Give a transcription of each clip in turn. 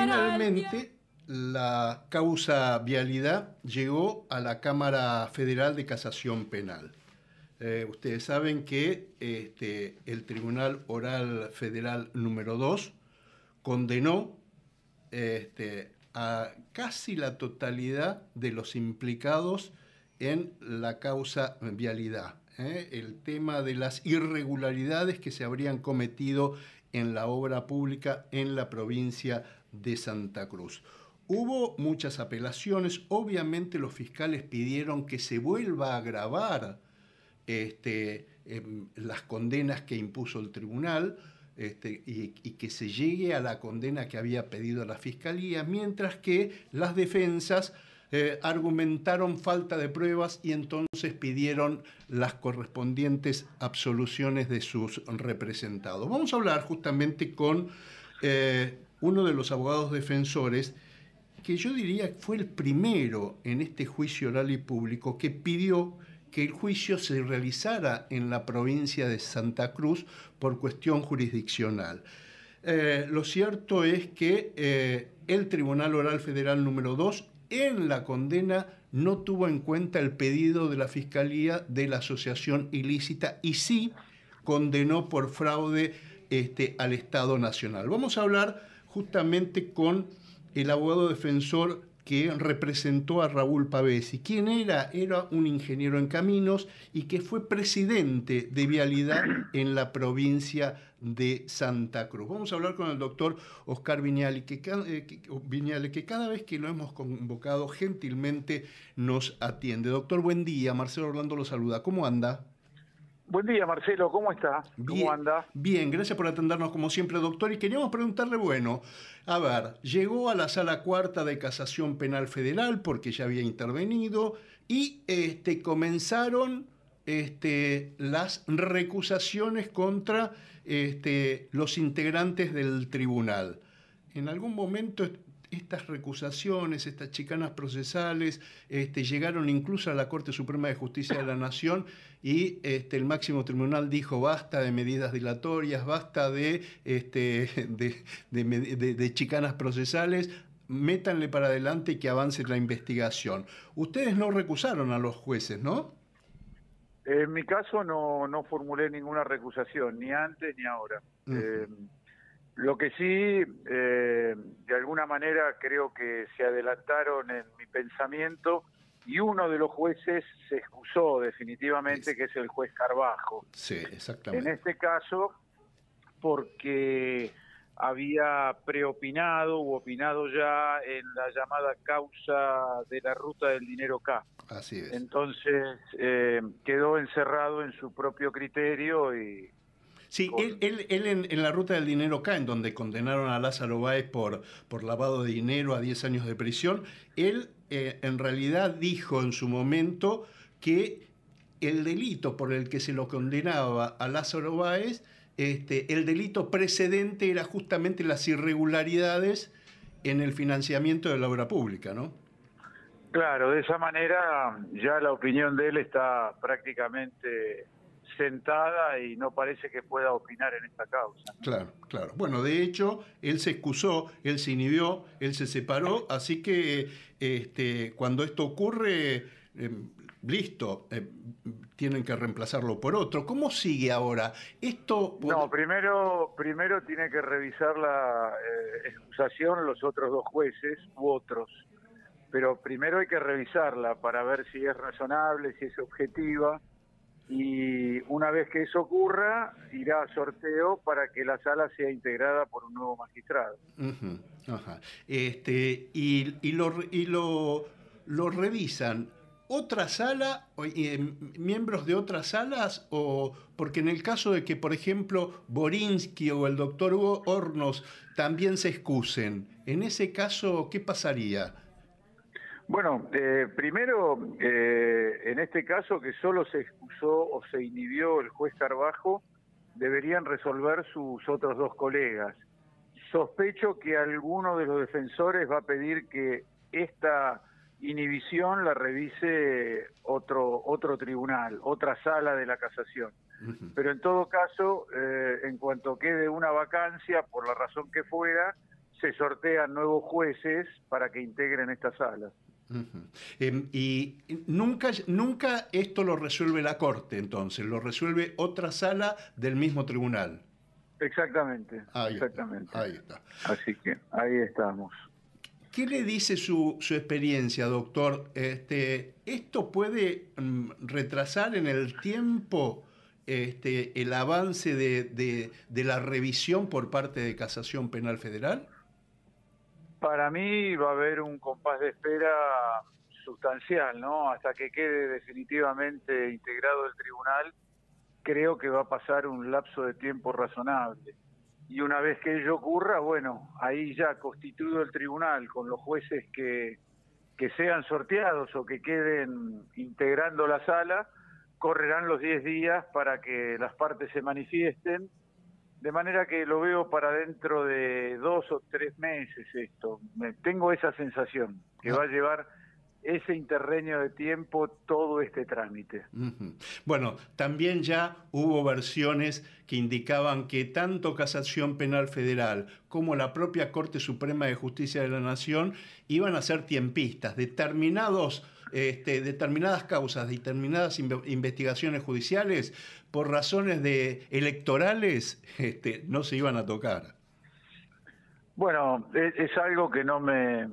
Finalmente, la causa vialidad llegó a la Cámara Federal de Casación Penal. Eh, ustedes saben que este, el Tribunal Oral Federal número 2 condenó este, a casi la totalidad de los implicados en la causa vialidad. ¿eh? El tema de las irregularidades que se habrían cometido en la obra pública en la provincia de Santa Cruz. Hubo muchas apelaciones, obviamente los fiscales pidieron que se vuelva a grabar este, em, las condenas que impuso el tribunal este, y, que se llegue a la condena que había pedido la fiscalía, mientras que las defensas eh, argumentaron falta de pruebas y entonces pidieron las correspondientes absoluciones de sus representados. Vamos a hablar justamente con eh, uno de los abogados defensores que yo diría fue el primero en este juicio oral y público que pidió que el juicio se realizara en la provincia de Santa Cruz por cuestión jurisdiccional. Eh, lo cierto es que eh, el Tribunal Oral Federal número 2 en la condena no tuvo en cuenta el pedido de la Fiscalía de la asociación ilícita y sí condenó por fraude este, al Estado Nacional. Vamos a hablar justamente con el abogado defensor que representó a Raúl Pavesi. ¿Quién era? Era un ingeniero en caminos y que fue presidente de Vialidad en la provincia de Santa Cruz. Vamos a hablar con el doctor Oscar Viñali, que, eh, que cada vez que lo hemos convocado gentilmente nos atiende. Doctor, buen día. Marcelo Orlando lo saluda. ¿Cómo anda? Buen día, Marcelo, ¿cómo está? ¿Cómo anda? Bien, gracias por atendernos como siempre, doctor. Y queríamos preguntarle, bueno, a ver, llegó a la sala cuarta de casación penal federal porque ya había intervenido y este, comenzaron este, las recusaciones contra este, los integrantes del tribunal. En algún momento estas recusaciones, estas chicanas procesales, este, llegaron incluso a la Corte Suprema de Justicia de la Nación y este, el máximo tribunal dijo basta de medidas dilatorias, basta de, este, de, chicanas procesales, métanle para adelante y que avance la investigación. Ustedes no recusaron a los jueces, ¿no? En mi caso no, no formulé ninguna recusación, ni antes ni ahora. Lo que sí, eh, de alguna manera creo que se adelantaron en mi pensamiento y uno de los jueces se excusó definitivamente, que es el juez Carbajo. Sí, exactamente. En este caso, porque había preopinado u opinado ya en la llamada causa de la ruta del dinero K. Así es. Entonces eh, quedó encerrado en su propio criterio y, Sí, él, él, en, la ruta del dinero K, en donde condenaron a Lázaro Báez por, por lavado de dinero a 10 años de prisión, él eh, en realidad dijo en su momento que el delito por el que se lo condenaba a Lázaro Báez, este, el delito precedente era justamente las irregularidades en el financiamiento de la obra pública, ¿no? Claro, de esa manera ya la opinión de él está prácticamente sentada y no parece que pueda opinar en esta causa. Claro, claro. Bueno, de hecho, él se excusó, él se inhibió, él se separó, así que este, cuando esto ocurre, em, listo, em, tienen que reemplazarlo por otro. ¿Cómo sigue ahora? Esto No, primero primero tiene que revisar la eh, excusación los otros dos jueces u otros. Pero primero hay que revisarla para ver si es razonable, si es objetiva y una vez que eso ocurra, irá a sorteo para que la sala sea integrada por un nuevo magistrado. Este, y, y, lo, y lo, lo revisan otra sala, eh, miembros de otras salas, o porque en el caso de que, por ejemplo, Borinsky o el doctor Hornos también se excusen, en ese caso, ¿qué pasaría? Bueno, eh, primero, eh, en este caso que solo se excusó o se inhibió el juez Carbajo, deberían resolver sus otros dos colegas. Sospecho que alguno de los defensores va a pedir que esta inhibición la revise otro otro tribunal, otra sala de la casación. Pero en todo caso, eh, en cuanto quede una vacancia, por la razón que fuera, se sortean nuevos jueces para que integren esta sala. Em, y nunca, nunca esto lo resuelve la Corte, entonces, lo resuelve otra sala del mismo tribunal. Exactamente, ahí exactamente. Está, ahí está. Así que ahí estamos. ¿Qué le dice su, su experiencia, doctor? Este, ¿Esto puede mm, retrasar en el tiempo este, el avance de, de, de la revisión por parte de Casación Penal Federal? Para mí va a haber un compás de espera sustancial, ¿no? Hasta que quede definitivamente integrado el tribunal, creo que va a pasar un lapso de tiempo razonable. Y una vez que ello ocurra, bueno, ahí ya constituido el tribunal con los jueces que, que sean sorteados o que queden integrando la sala, correrán los 10 días para que las partes se manifiesten de manera que lo veo para dentro de dos o tres meses esto. Me, tengo esa sensación, que va a llevar ese interreño de tiempo todo este trámite. Bueno, también ya hubo versiones que indicaban que tanto Casación Penal Federal como la propia Corte Suprema de Justicia de la Nación iban a ser tiempistas, determinados este, determinadas causas, determinadas investigaciones judiciales, por razones de electorales, este, no se iban a tocar. Bueno, e, es, algo que no me,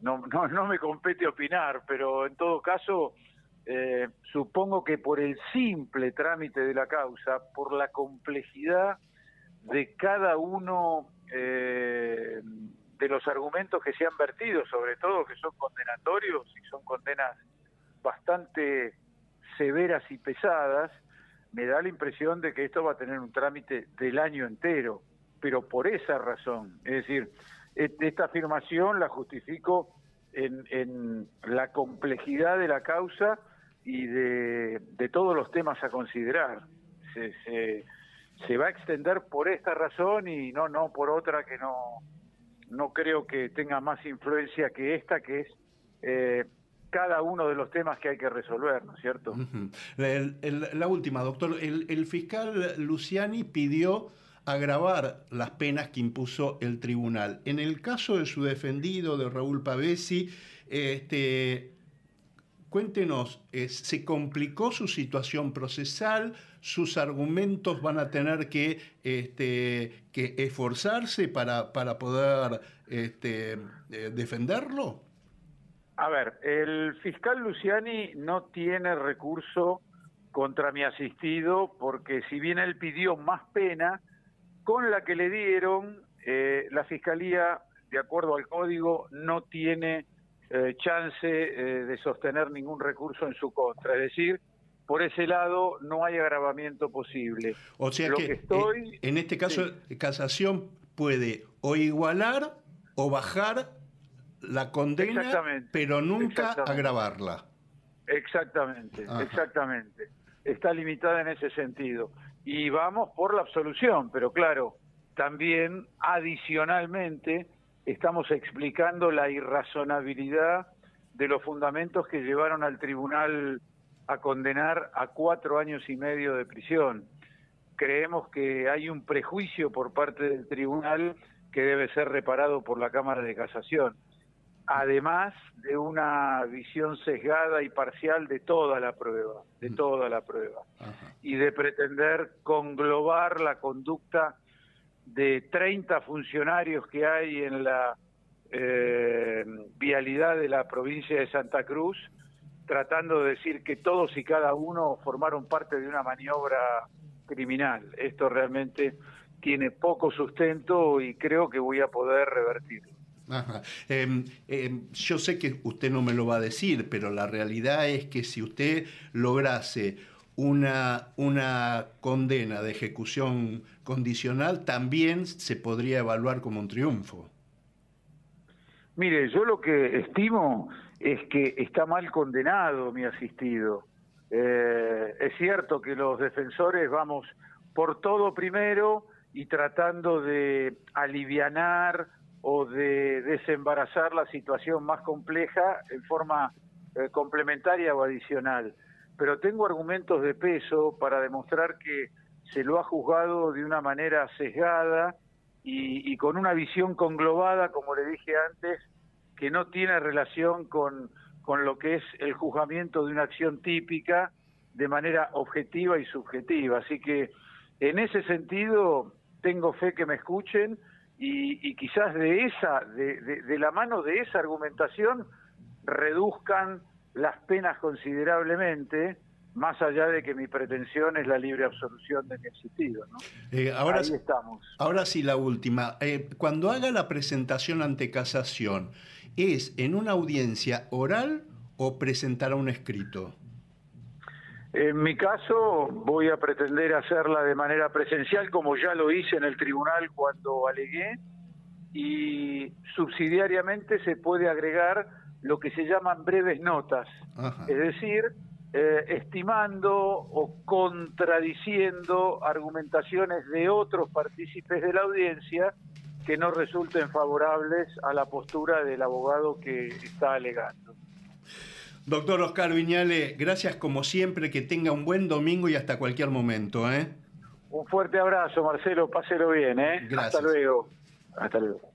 no, no, me compete opinar, pero en todo caso, eh, supongo que por el simple trámite de la causa, por la complejidad de cada uno eh, de los argumentos que se han vertido, sobre todo que son condenatorios y son condenas bastante severas y pesadas, me da la impresión de que esto va a tener un trámite del año entero, pero por esa razón. Es decir, esta afirmación la justifico en, la complejidad de la causa y de, todos los temas a considerar. Se, se, se va a extender por esta razón y no, no por otra que no, no creo que tenga más influencia que esta, que es eh, cada uno de los temas que hay que resolver, ¿no es cierto? la última, doctor. El, fiscal Luciani pidió agravar las penas que impuso el tribunal. En el caso de su defendido, de Raúl Pavesi, este, cuéntenos, ¿se complicó su situación procesal? ¿Sus argumentos van a tener que, este, esforzarse para, para poder este, eh, defenderlo? A ver, el fiscal Luciani no tiene recurso contra mi asistido porque si bien él pidió más pena, con la que le dieron, eh, la fiscalía, de acuerdo al código, no tiene eh, chance eh, de sostener ningún recurso en su contra. Es decir, por ese lado no hay agravamiento posible. O sea que, estoy, en este caso, casación puede o igualar o bajar la condena, pero nunca agravarla. Exactamente, exactamente. Está limitada en ese sentido. Y vamos por la absolución, pero claro, también adicionalmente estamos explicando la irrazonabilidad de los fundamentos que llevaron al tribunal a condenar a cuatro años y medio de prisión. Creemos que hay un prejuicio por parte del tribunal que debe ser reparado por la Cámara de Casación, además de una visión sesgada y parcial de toda la prueba, de mm. toda la prueba, y de pretender conglobar la conducta de 30 funcionarios que hay en la eh, vialidad de la provincia de Santa Cruz, tratando de decir que todos y cada uno formaron parte de una maniobra criminal. Esto realmente tiene poco sustento y creo que voy a poder revertirlo. Em, em, yo sé que usted no me lo va a decir, pero la realidad es que si usted lograse una, una condena de ejecución condicional también se podría evaluar como un triunfo. Mire, yo lo que estimo es que está mal condenado mi asistido. Eh, es cierto que los defensores vamos por todo primero y tratando de alivianar o de desembarazar la situación más compleja en forma eh, complementaria o adicional pero tengo argumentos de peso para demostrar que se lo ha juzgado de una manera sesgada y, con una visión conglobada, como le dije antes, que no tiene relación con, con lo que es el juzgamiento de una acción típica de manera objetiva y subjetiva. Así que en ese sentido tengo fe que me escuchen y, quizás de esa, de, de, la mano de esa argumentación reduzcan las penas considerablemente, más allá de que mi pretensión es la libre absolución de mi existido. ¿no? Eh, ahora, Ahí estamos. Ahora sí, la última. Eh, cuando haga la presentación ante casación, ¿es en una audiencia oral o presentará un escrito? En mi caso voy a pretender hacerla de manera presencial como ya lo hice en el tribunal cuando alegué y subsidiariamente se puede agregar lo que se llaman breves notas, es decir, eh, estimando o contradiciendo argumentaciones de otros partícipes de la audiencia que no resulten favorables a la postura del abogado que está alegando. Doctor Oscar Viñale, gracias como siempre, que tenga un buen domingo y hasta cualquier momento. ¿eh? Un fuerte abrazo, Marcelo, páselo bien. ¿eh? Hasta luego. Hasta luego.